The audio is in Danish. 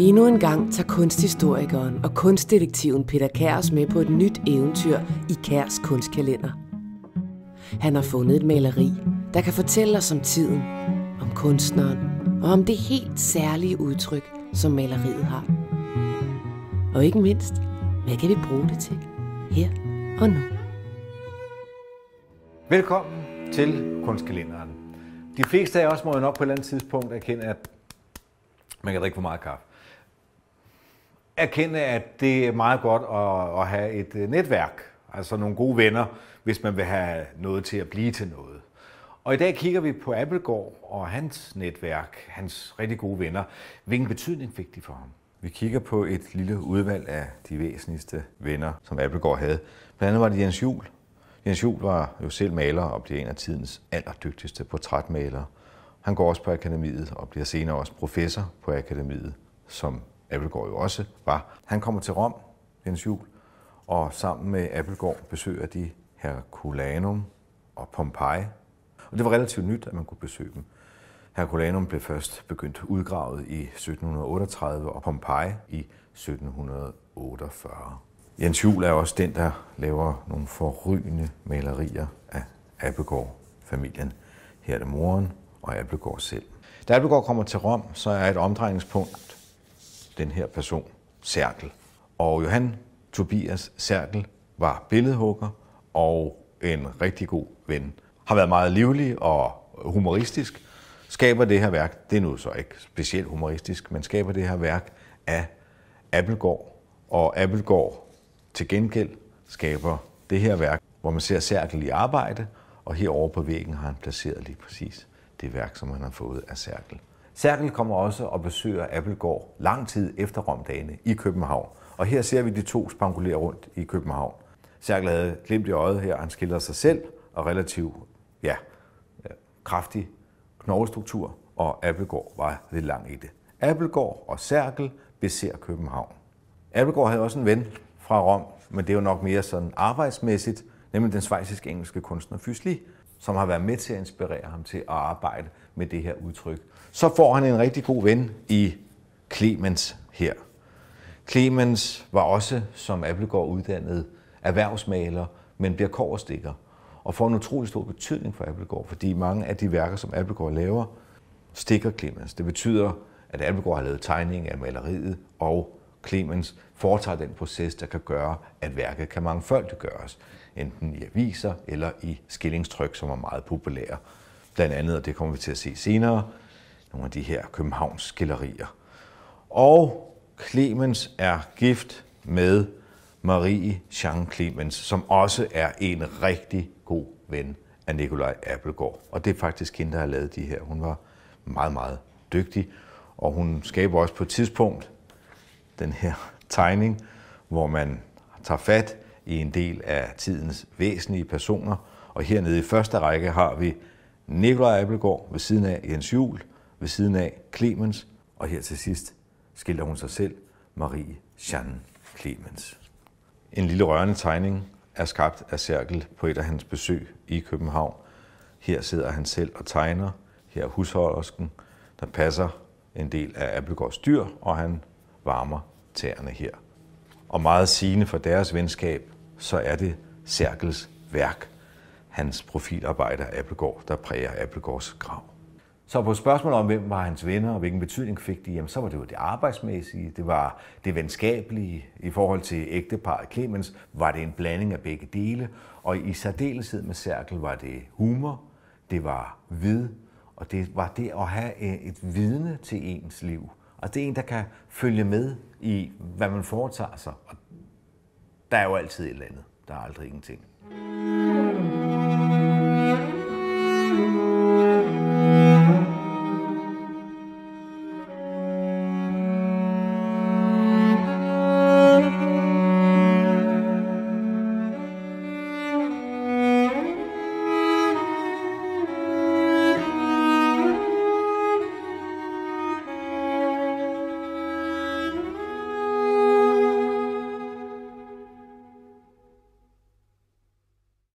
Endnu en gang tager kunsthistorikeren og kunstdetektiven Peter Kærs med på et nyt eventyr i Kærs kunstkalender. Han har fundet et maleri, der kan fortælle os om tiden, om kunstneren og om det helt særlige udtryk, som maleriet har. Og ikke mindst, hvad kan vi bruge det til her og nu? Velkommen til Kunstkalenderen. De fleste af os må jo nok på et eller andet tidspunkt erkende, at man kan drikke for meget kaffe. Erkende, at det er meget godt at, at have et øh, netværk, altså nogle gode venner, hvis man vil have noget til at blive til noget. Og i dag kigger vi på Appelgaard og hans netværk, hans rigtig gode venner. Hvilken betydning fik de for ham? Vi kigger på et lille udvalg af de væsentligste venner, som Appelgaard havde. Blandt andet var det Jens Juhl. Jens Juhl var jo selv maler og blev en af tidens allerdygtigste portrætmalere. Han går også på akademiet og bliver senere også professor på akademiet, som Appelgaard jo også var. Han kommer til Rom, Jens Jul, og sammen med Appelgaard besøger de Herculanum og Pompeji. Og det var relativt nyt, at man kunne besøge dem. Herculanum blev først begyndt udgravet i 1738 og Pompeji i 1748. Jens Juhl er også den, der laver nogle forrygende malerier af Appelgaard-familien. Her er det moren og Appelgaard selv. Da Appelgaard kommer til Rom, så er et omdrejningspunkt den her person, Serkel. Og Johan Tobias Serkel var billedhugger og en rigtig god ven. Har været meget livlig og humoristisk. Skaber det her værk, det er nu så ikke specielt humoristisk, men skaber det her værk af Appelgaard. Og Appelgaard til gengæld skaber det her værk, hvor man ser Serkel i arbejde, og herovre på væggen har han placeret lige præcis det værk, som han har fået af Serkel. Serkel kommer også og besøger Appelgaard lang tid efter Romdagene i København. Og her ser vi de to spangulere rundt i København. Serkel havde glimt i øjet her, han skiller sig selv og relativt ja, kraftig knoglestruktur, og Appelgaard var lidt lang i det. Appelgaard og Serkel beser København. Appelgaard havde også en ven fra Rom, men det er jo nok mere sådan arbejdsmæssigt, nemlig den svejsiske engelske kunstner Fysli, som har været med til at inspirere ham til at arbejde med det her udtryk. Så får han en rigtig god ven i Clemens her. Clemens var også, som Appelgaard uddannet, erhvervsmaler, men bliver koverstikker og får en utrolig stor betydning for Appelgaard, fordi mange af de værker, som Appelgaard laver, stikker Clemens. Det betyder, at Appelgaard har lavet tegning af maleriet, og Clemens foretager den proces, der kan gøre, at værket kan mangfoldiggøres, enten i aviser eller i skillingstryk, som er meget populære. Blandt andet, og det kommer vi til at se senere, nogle af de her Københavns skillerier. Og Clemens er gift med Marie Jean Clemens, som også er en rigtig god ven af Nikolaj Appelgaard. Og det er faktisk hende, der har lavet de her. Hun var meget, meget dygtig, og hun skaber også på et tidspunkt den her tegning, hvor man tager fat i en del af tidens væsentlige personer. Og hernede i første række har vi Nikolaj Appelgaard ved siden af Jens Jul, ved siden af Clemens, og her til sidst skiller hun sig selv, Marie Jeanne Clemens. En lille rørende tegning er skabt af Serkel på et af hans besøg i København. Her sidder han selv og tegner. Her er husholdersken, der passer en del af Appelgaards dyr, og han varmer tæerne her. Og meget sigende for deres venskab, så er det Serkels værk, hans profilarbejde Appelgaard, der præger Appelgaards grav. Så på spørgsmålet om, hvem var hans venner, og hvilken betydning fik de, jamen, så var det jo det arbejdsmæssige, det var det venskabelige. I forhold til ægteparet Clemens var det en blanding af begge dele, og i særdeleshed med Serkel var det humor, det var vid, og det var det at have øh, et vidne til ens liv. Og det er en, der kan følge med i, hvad man foretager sig. Og der er jo altid et eller andet. Der er aldrig ingenting.